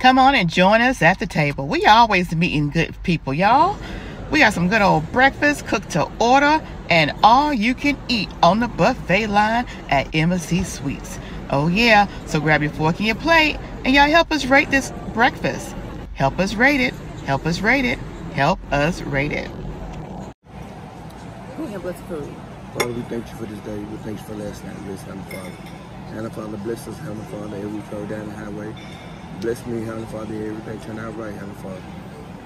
Come on and join us at the table. We always meeting good people, y'all. We got some good old breakfast cooked to order and all you can eat on the buffet line at Embassy Suites. Oh yeah, so grab your fork and your plate and y'all help us rate this breakfast. Help us rate it. Help us rate it. Help us rate it. Who have blessed food? Father, we thank you for this day. We thank you for last night. Bless Heavenly Father. Heavenly Father, bless us, Heavenly Father, as we go down the highway. Bless me, Heavenly Father, everything turn out right, Heavenly Father.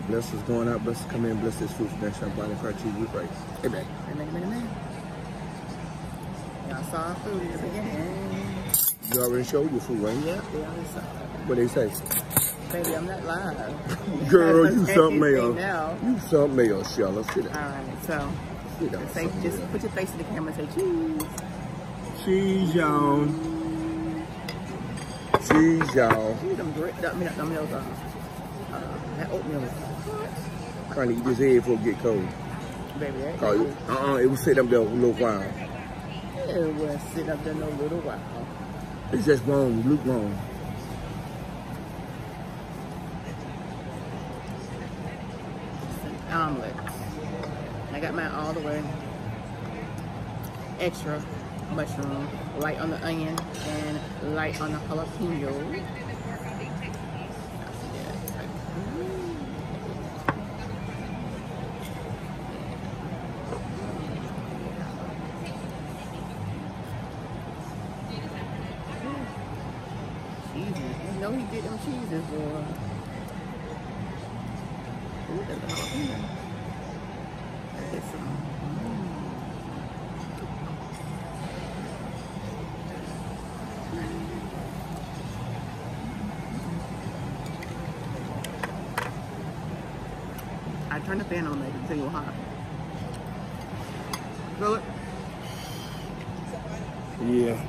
Bless us going out, bless us coming in, bless this food for next time. Body Christ Jesus, we pray. Amen. Amen, amen, amen. Y'all saw our food in the beginning. You already showed your food, right? Yep, we already saw. What they say? Baby, I'm not lying. Girl, you something else. You something else, Sheila. Sit down. All right, so Sit down. say, just put your face in the camera and say cheese. Cheese, y'all. Cheese, y'all. Ooh, them, gri- them, them, them, those, uh, uh, that oatmeal Trying to eat this egg before it get cold. baby. That Cause is- uh-uh, it will sit up there a little while. It will sit up there no little while. It's just wrong, lukewarm. Omelet. I got mine all the way. Extra mushroom, light on the onion, and light on the jalapeno. You know he did them cheeses, boy. Ooh, that's a jalapeno. I turned the fan on maybe until you were hot. Feel it? Yeah.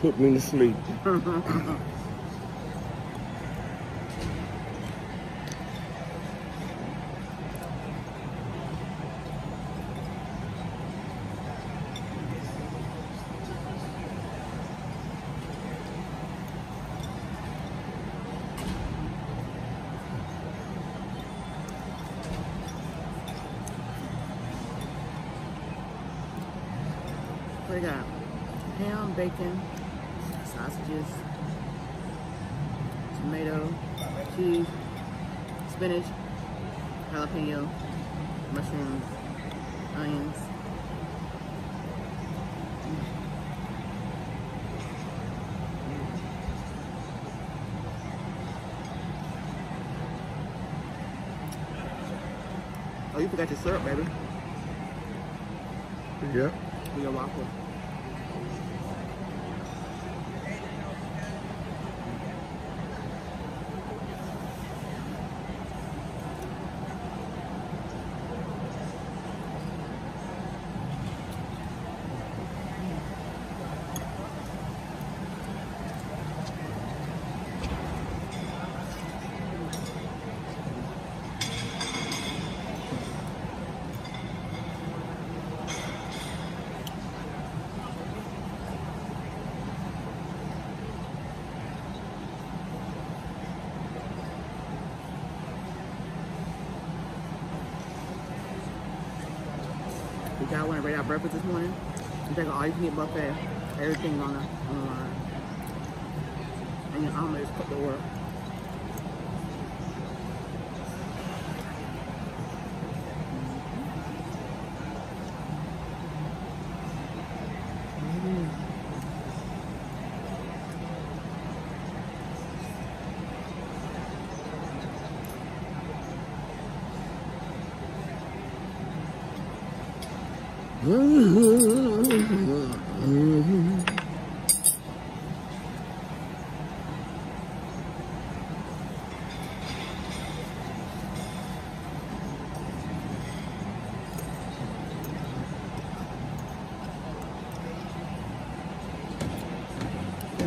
Put me to sleep. What we got? Ham, bacon, sausages, tomato, cheese, spinach, jalapeno, mushrooms, onions. Oh, you forgot your syrup, baby. Yeah. For your waffle. Y'all to rate our breakfast this morning? You take an all you can eat buffet. Everything on the on the line. And your omelet is cooked to order.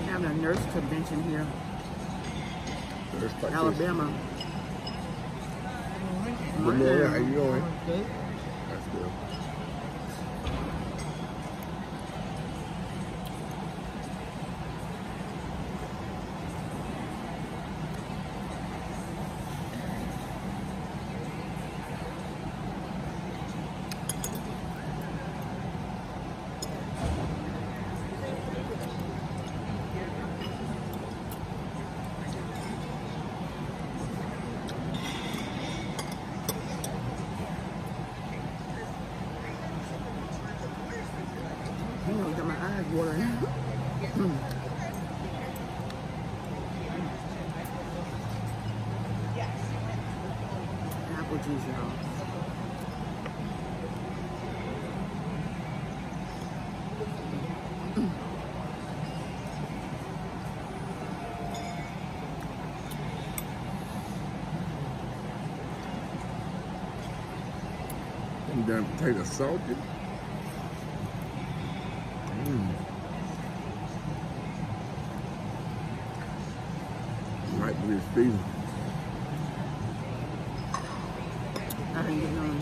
Having a nurse convention here. Alabama. Good morning. How you doing? That's good. jeez, y'all. Them damn potatoes salty. Mm. Might be his season. I didn't get none.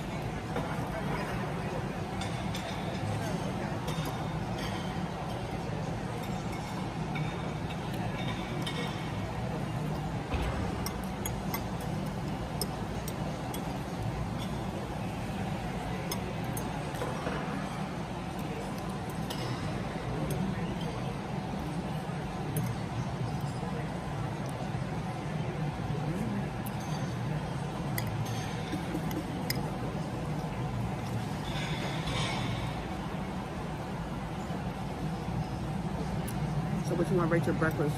So what you want to rate your breakfast?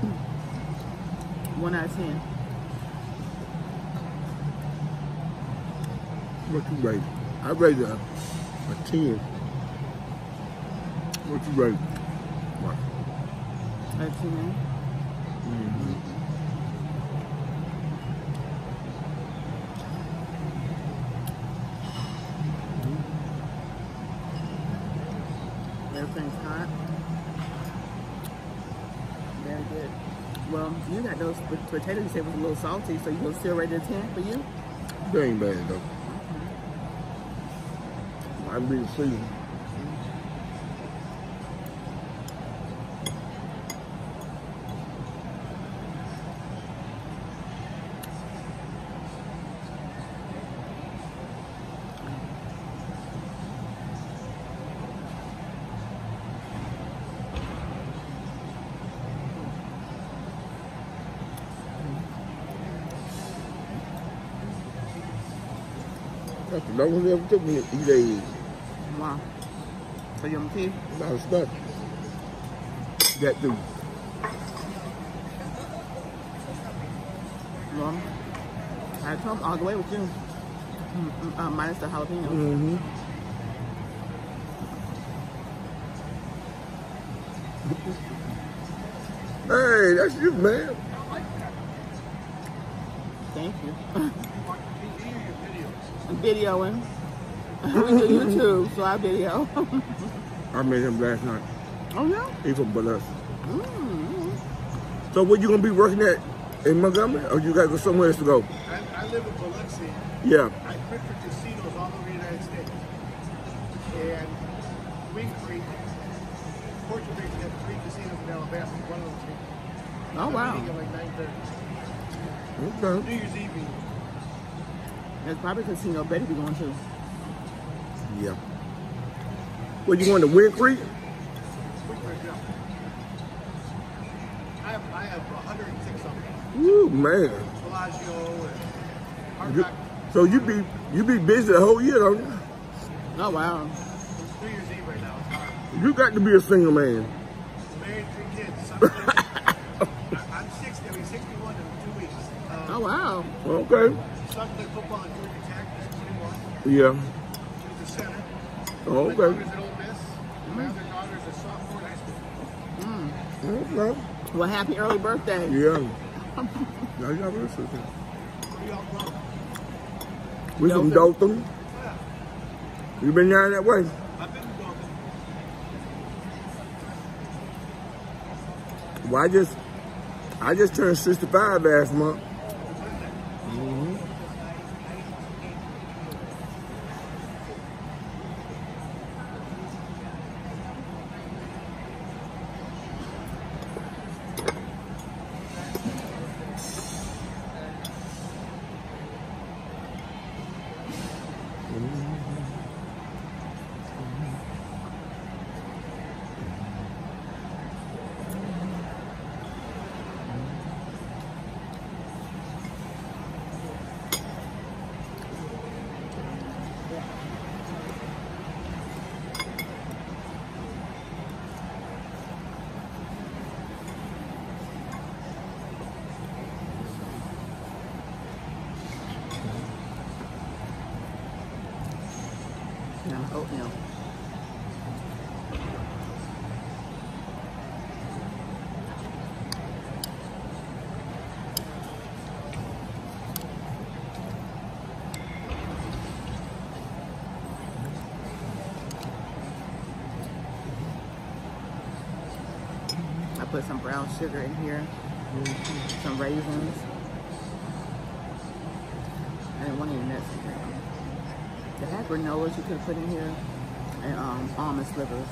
Hmm. One out of ten. What you rate? I rate a, a 10. What you rate? What? Of ten. Everything's mm-hmm hot. Very good. Those potatoes you said was a little salty, so you gonna still rate it a ten for you? That ain't bad though. Might be the season. That's the longest it ever took me eat eggs. Wow. So you want tea? Not a stuff. That do. Well, I come all the way with you. Mm, mm, uh, minus the jalapeno. Mm-hmm. Hey, that's you, man. Thank you. Videoing. we do YouTube, so I video. I met him last night. oh yeah. He from Biloxi. Mm. So where you gonna be working at in Montgomery, or you gotta go somewhere else to go? I, I live in Biloxi. Yeah. I print for casinos all over the United States. And Wind Creek, Fortune Creek, we have three casinos in Alabama. One of them three. Oh I'm wow. meeting at like 9.30. Okay. New Year's Eve. Meeting. There's probably a casino Betty be going to. Yeah. Where you going to Wind Creek? Quick Creek, yeah. I have, I have 106 of them. Woo, man. Bellagio and You- Rock. so you be you be busy the whole year, don't you? Oh wow. It's New Year's Eve right now. You got to be a single man. Married, three kids. Son, I- I'm 60. I'll be 61 in two weeks. Uh, Oh wow. Okay. Football at Georgia Tech. He's 21. Yeah. He's a center. My Okay. daughter's at Ole Miss. My daughter's a sophomore in high school. Okay. Well, happy early birthday. Yeah. Now you got to listen. Where y'all from? We from Dothan. Yeah, You been down that way? I've been to Dothan. Well, I just I just turned 65 last month. Oatmeal. I put some brown sugar in here, some raisins, and one of the nuts in here. They had granolas you could put in here, and um, almond slivers.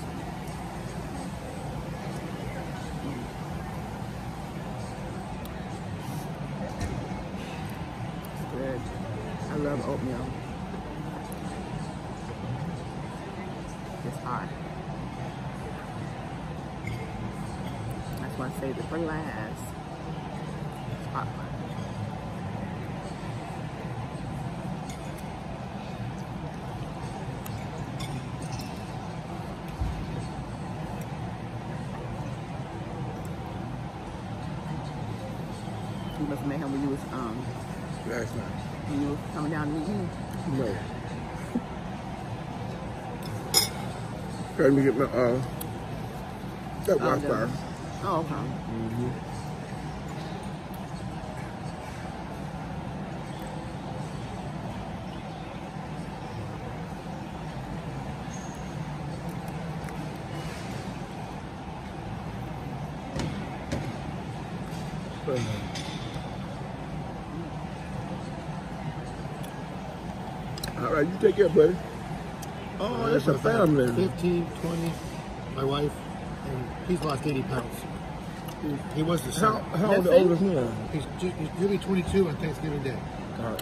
Good. I love oatmeal. It's hot. That's why I saved it for last. It's hot. You must have met him when you was um Last night. when you was coming down to meet me. No. Let me get my uh that Oh, Wi-Fi. Oh, okay. Mm-hmm. All right, you take care, buddy. Oh, that's a family. 15, 20, my wife, and he's lost 80 pounds. He, he was the son. how old the oldest one? He's, ju- he's going to be 22 on Thanksgiving Day.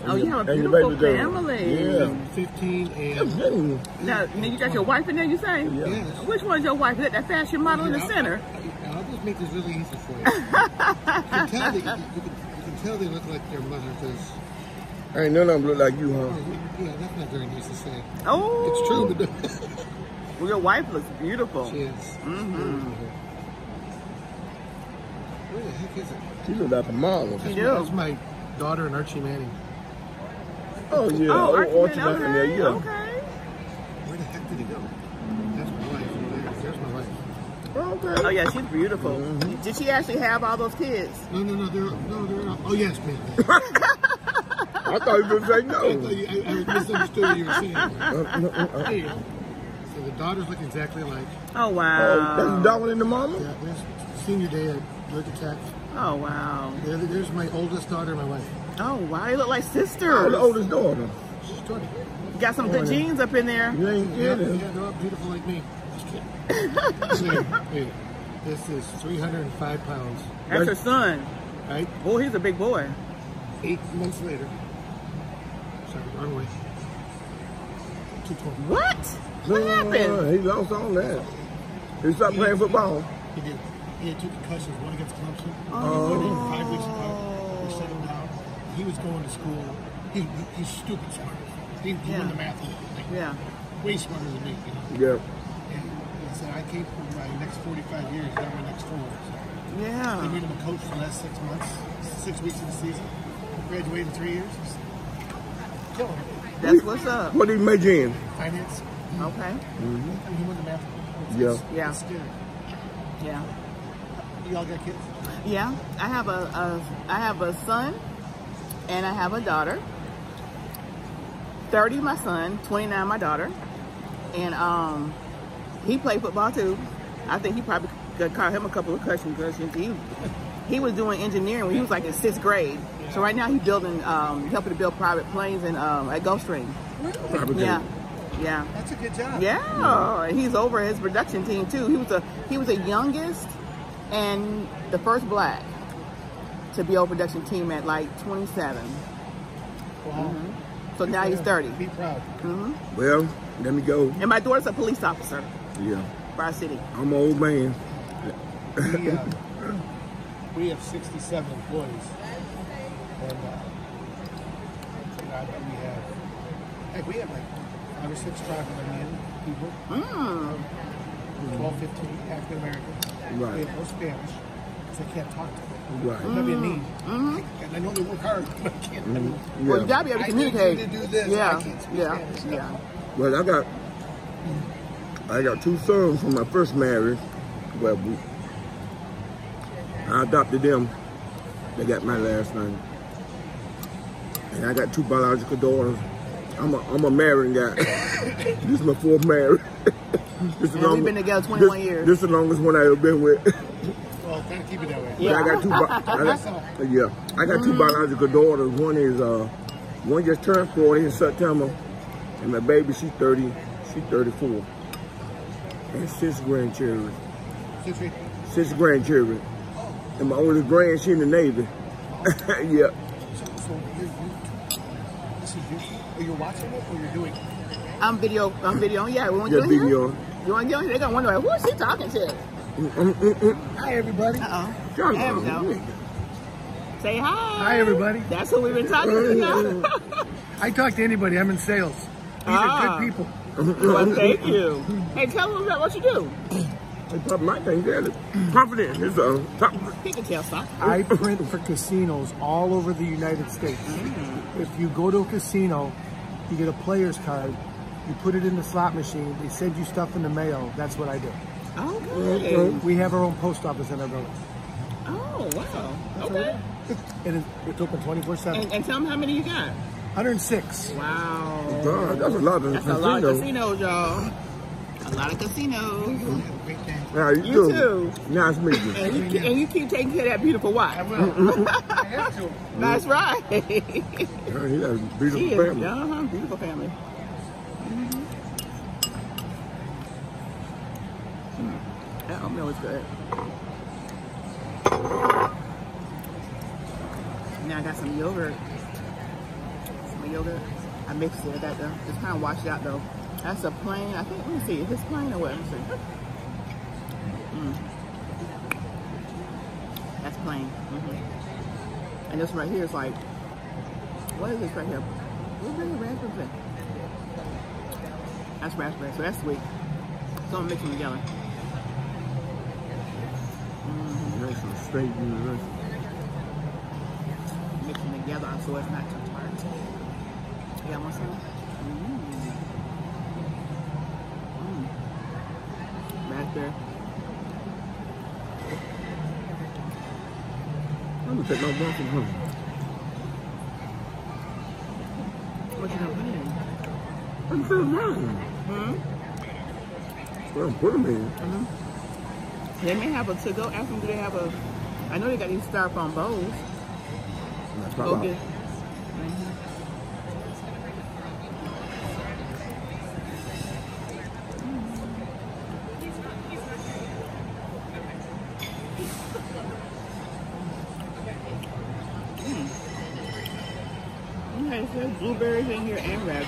Oh, you have a beautiful baby girl. family. Yeah. 15 and... very- Now, now you got your wife in there, you say? Yeah. Yes. Which one's your wife? Is that that fashion model in the I'll- center? I'll, I'll just make this really easy for you. you, can tell they, you, can, you can tell they look like their mother because... Ain't none of them look like you, huh? Yeah, that's not very nice to say. Oh, It's true, but Well, your wife looks beautiful. she is. Mhm. Where the heck is it? She look like a model. She That's do. my daughter and Archie Manning. Oh, yeah. Oh, Oh, Archie Archie Man, back in there, okay, yeah. okay. Where the heck did he go? That's my wife. There- There's my wife. Oh Okay. yeah, she's beautiful. Mhm. Did she actually have all those kids? No, no, no, they're no, they're not. Oh yes, man. I thought you were going to I, say thought no. you, I, I misunderstood what you were saying. Uh, no, uh, uh. There you go. So the daughters look exactly like. Oh Oh, wow. that's Darwin and the mama? Yeah, there's senior day at Georgia Tech. Oh wow. There, there's my oldest daughter, my wife. Oh wow. They look like Oh, sisters. the oldest daughter. She's 20. Got some good genes up in there. You ain't Yeah, kidding. yeah, they're all beautiful like me. Just kidding. hey, hey, this is 305 pounds. That's her son. Right? Oh, he's a big boy. Eight months later. Sorry, wrong way. 212. What? What Uh, happened? He lost all that. He stopped playing football. He did. He had two concussions, one against Clemson. Oh. One in five weeks apart. We set him down. He was going to school. He, he, he's stupid smart. He, he Yeah. won the math. Like, Yeah. Way smarter than me. You know? Yeah. And he said, I came for my next 45 years, not my next four. So they Yeah. made him a coach for the last six months, six weeks of the season. Graduated in three years. Kill him. That's what's up. What did he major in? Finance. Okay. And he won the math. Yeah. Yeah. Yeah. Y'all got kids? Yeah. I have a, a I have a son and I have a daughter. 30 my son, 29 my daughter. And um he played football too. I think he probably could caught him a couple of concussions. He he was doing engineering when he was like in sixth grade. So right now he's building um helping to build private planes and um at Gulfstream. Private Yeah. Yeah. That's a good job. Yeah, he's over his production team too. He was a he was the youngest and the first black to be over production team at like 27. Wow. So now he's 30. Be proud. hmm Well, let me go. And my daughter's a police officer Yeah. for our city. I'm an old man. We, uh, we have 67 employees. And you know, I bet we have, heck, we have like five or six tribal people, Mm. 12, 15 African Americans. We Right. have no Spanish because I can't talk to them. Right. That'd be a need. hmm And I know they work hard, but I can't. I mean, Well, you Yeah. gotta be able to I need you communicate. to do this. I Yeah, can't speak yeah, Spanish. yeah. Well, I got I got two sons from my first marriage. Well, we, I adopted them. They got my last name. And I got two biological daughters. I'm a, I'm a married guy. this is my fourth marriage. this is And we've been together 21 this, years. This is the longest one I've ever been with. Well, kind of keep it that way. Yeah. I got two. I got, yeah, I got two biological daughters. One is uh, one just turned 40 in September, and my baby she's 30. She's 34, and six grandchildren. Six feet. Six grandchildren, and my oldest grand she in the Navy. yeah, So, so you're, you, this is YouTube? Or you're watching it or you're doing it? I'm video. I'm video. Yeah, we want to just get on here. video. You want to get on here? They're gonna wonder who is he talking to. Hi, everybody. Uh oh. There we go. Say hi. Hi, everybody. That's who we've been talking to. y'all. I talk to anybody. I'm in sales. These Ah. are good people. well, thank you. Hey, tell them about what you do. They probably might think that confident is uh, top. He can tell something. I print for casinos all over the United States. If you go to a casino, you get a player's card, you put it in the slot machine, they send you stuff in the mail. That's what I do. Okay. We have our own post office in our building. Oh, wow. Okay. And it- it's open 24 7. And, and tell them how many you got. 106. Wow. God, that's a lot of That's a lot of casinos. casinos, y'all. A lot of casinos. Mm-hmm. How you, You doing? too. Nice meeting you. And you, and you keep taking care of that beautiful wife. That's right. Yeah, He got a beautiful She is, family. uh-huh, beautiful family. Mm. That oatmeal is good. Now I got some yogurt. Some yogurt. I mixed it. I got the, it's kind of washed out though. That's a plain, I think, let me see, is this plain or what? Let me see. Mm. That's plain. hmm And this one right here is like, what is this right here? Blueberry raspberry. flavor. That's raspberry, so that's sweet. So I'm mixing them together. That's some straight university. Mix them together so it's not too tart. You want some? Mm. Mm. Raspberry. Take my one from home. What you gonna put? I'm still mine. Hmm? Well, put them in. They may have a to go. Ask them do they have a. I know they got these styrofoam bowls. That's my Go box. get. Okay,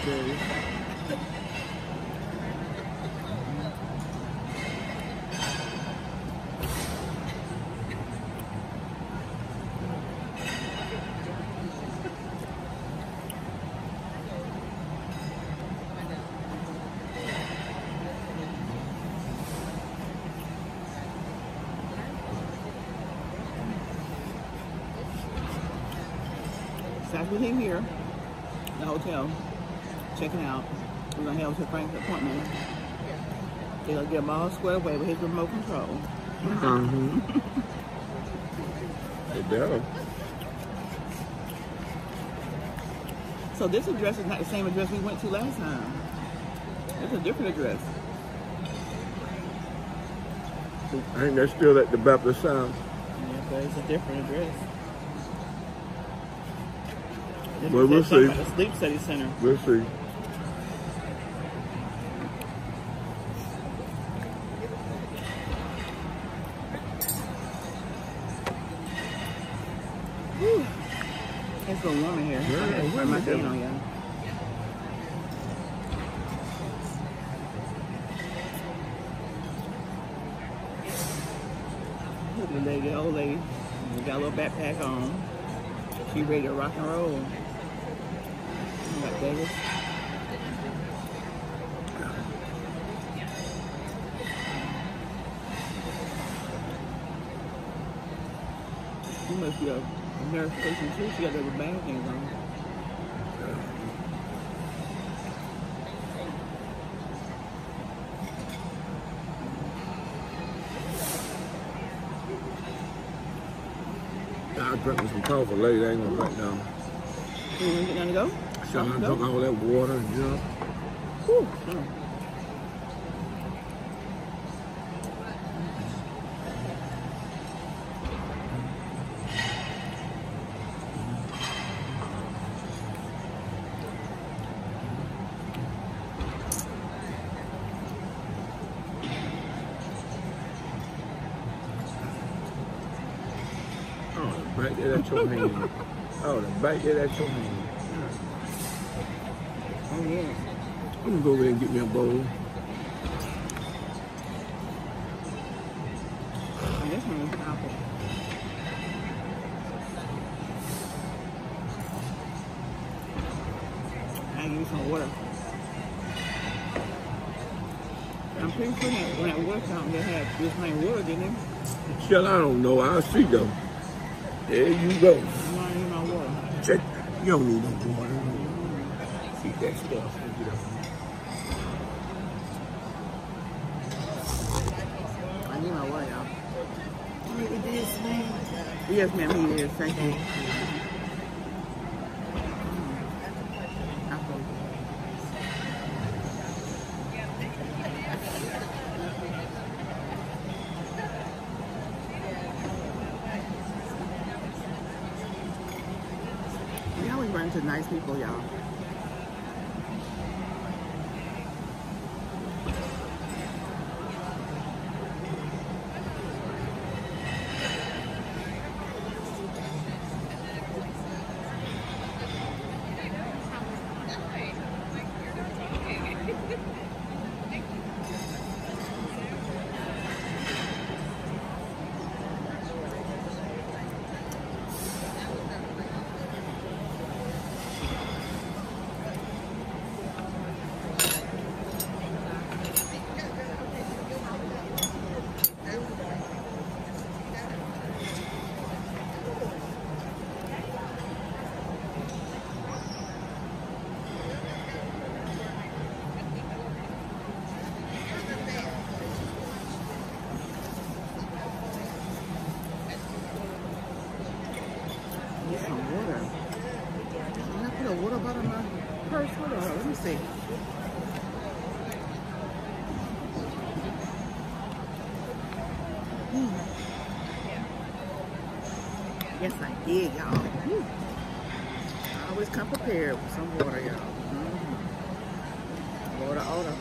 So that's with him here, the hotel, checking out. We're gonna have a Frank's appointment. They're gonna get him all squared away with his remote control. Mm-hmm. They better. So this address is not the same address we went to last time. It's a different address. Ain't that still at the Baptist South? Yeah, but it's a different address. This Well, we'll see. The sleep study center. We'll see. Y'all. The lady, old lady. Got a little backpack on. She ready to rock and roll. Like Davis. She must be a nurse too. She got bad things on. I drank some coffee late, I ain't gonna. You gonna get down to go? So I drunk all that water, you. Whew. Oh, the back there, that's your hand. Oh, the back there, that's your hand. Oh, yeah. I'm gonna go over there and get me a bowl. And this one is apple. I give you some water. I'm pretty sure that when that water fountain they had this plain water, didn't they? Shell, I don't know. I'll see though. There you go. I'm not need my water. Check. You don't need no water. See that stuff. Get up. I need my water, y'all. Look at man. Yes, ma'am, he is. Thank you. Apple. We always run into nice people, y'all. Get some water. Can I put a water bottle in my purse? Hold on, let me see. Hmm. Did, y'all. Always come prepared with some water, y'all. Mhm. Water, order.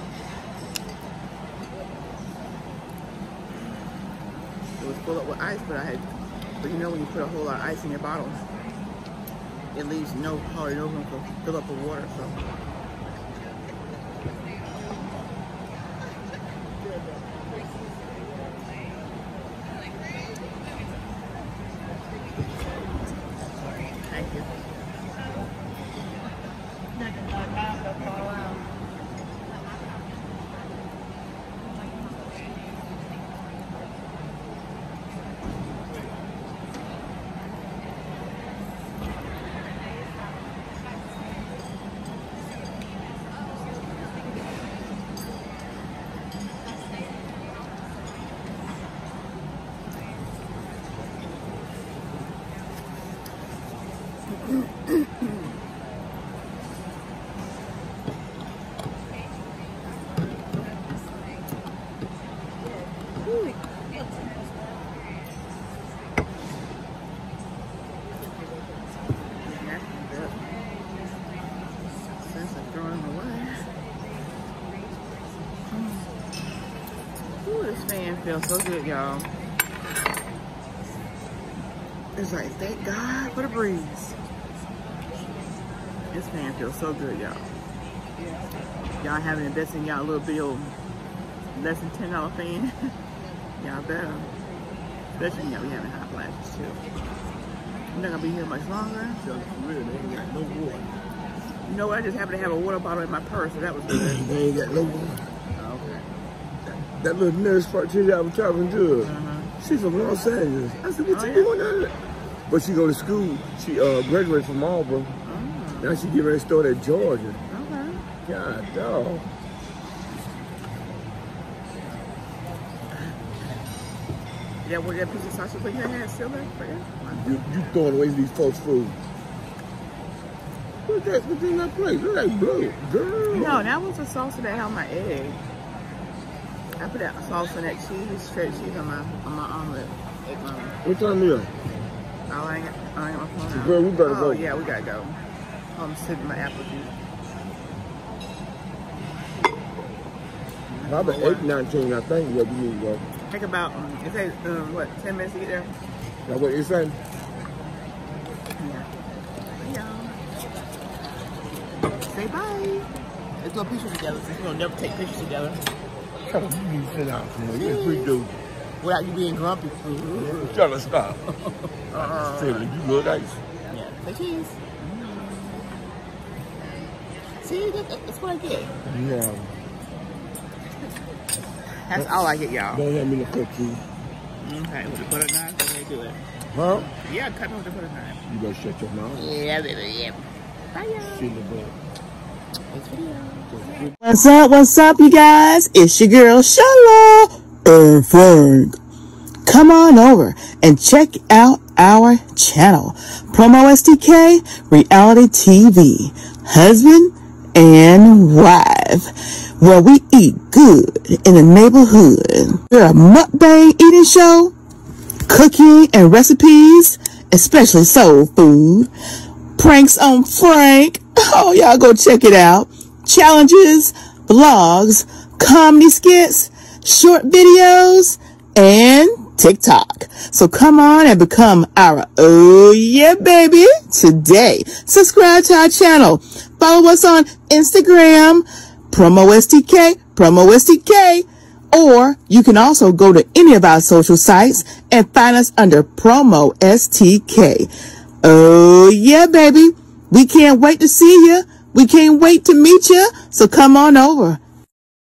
It was full up with ice, but I had, but you know when you put a whole lot of ice in your bottles, it leaves no hardly no room to fill up with water. So thank you. That's good. Since I'm throwing them away. Mm. Ooh, this fan feels so good, y'all. It's like, thank God for the breeze. This fan feels so good, y'all. Y'all haven't invested in y'all little bill less than ten dollar fan. y'all better. Especially y'all be having hot flashes too. I'm not gonna be here much longer. You know what? I just happened to have a water bottle in my purse, so that was good. they ain't got no water. That little nurse practitioner I was talking to, Uh-huh. she's from Los Angeles. I said, what Oh, you yeah? doing there? But she go to school. She uh, graduated from Marlboro. Oh, Now she get ready to start at Georgia. okay. God dog. That was that piece of sausage you hand still there for you? You, you throwing away these folks' food. What's that? What's in that plate? Look at that blue. Girl. No, that was the sauce that had my egg. I put that sauce on that cheese, shredded cheese on my on my omelet. Egg omelet. What time is it? Oh, I ain't, I ain't my phone out. Girl, we better oh, go. yeah, we gotta go. I'm sipping my apple juice. Probably 8, 19, I think, what we need to go. Take about, um, it takes, um, what, 10 minutes to get there? That what you saying? Yeah. Say bye. Let's do a picture together since we don't never take pictures together. You need to sit down. Yes, we do. Without you being grumpy. Shut up, stop. Silly, you look nice. Yeah. Say cheese. Mm. See, that, that's what I get. Yeah. That's all I get, y'all. Don't have me to cook you. Okay, with the butter knife, that's how you do it. Huh? Yeah, cut me with the butter knife. You better shut your mouth. Yeah, baby, yeah. Bye, y'all. Boy. Next video. What's up? What's up, you guys? It's your girl Sheila and Frank. Come on over and check out our channel, Promo STK Reality TV, husband and wife, where we eat good in the neighborhood. We're a mukbang eating show, cooking and recipes, especially soul food pranks on Frank. Oh, y'all go check it out. Challenges, blogs, comedy skits, short videos, and TikTok. So come on and become our Oh Yeah Baby today. Subscribe to our channel. Follow us on Instagram, Promo STK, Promo STK. Or you can also go to any of our social sites and find us under Promo STK. Oh yeah, baby. We can't wait to see you. We can't wait to meet you. So come on over